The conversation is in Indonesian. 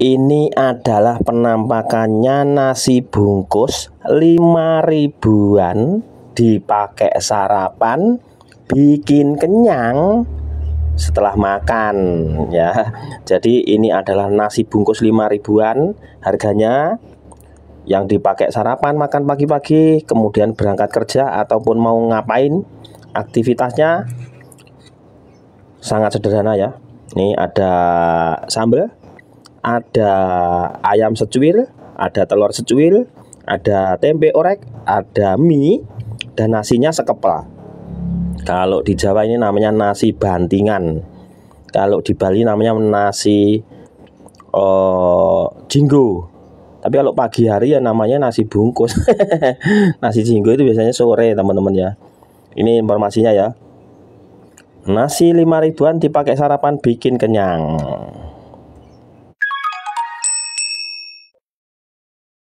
Ini adalah penampakannya nasi bungkus 5 ribuan dipakai sarapan bikin kenyang setelah makan ya. Jadi ini adalah nasi bungkus 5 ribuan harganya yang dipakai sarapan makan pagi-pagi kemudian berangkat kerja ataupun mau ngapain aktivitasnya sangat sederhana ya. Ini ada sambal ada ayam secuil, ada telur secuil, ada tempe orek, ada mie, dan nasinya sekepal. Kalau di Jawa ini namanya nasi bantingan. Kalau di Bali namanya nasi uh, jinggo. Tapi kalau pagi hari ya namanya nasi bungkus. nasi jinggo itu biasanya sore teman-teman ya. Ini informasinya ya. Nasi 5 ribuan dipakai sarapan bikin kenyang.